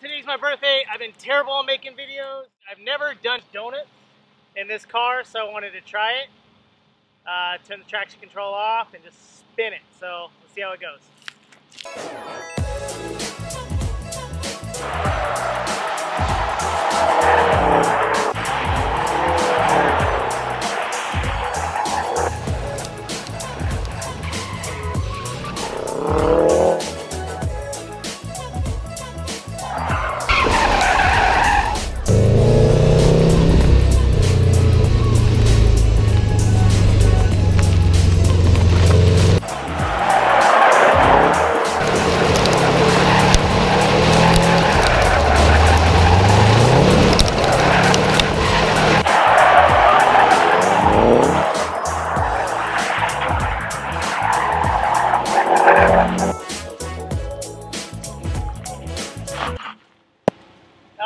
today's my birthday. I've been terrible at making videos. I've never done donuts in this car, so I wanted to try it. Uh, turn the traction control off and just spin it. So let's see how it goes.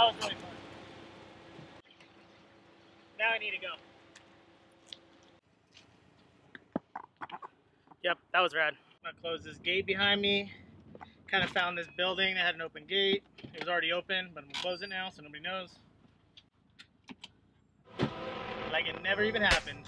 That was really fun. Now I need to go. Yep, that was rad. I'm gonna close this gate behind me. Kind of found this building that had an open gate. It was already open, but I'm gonna close it now so nobody knows. Like it never even happened.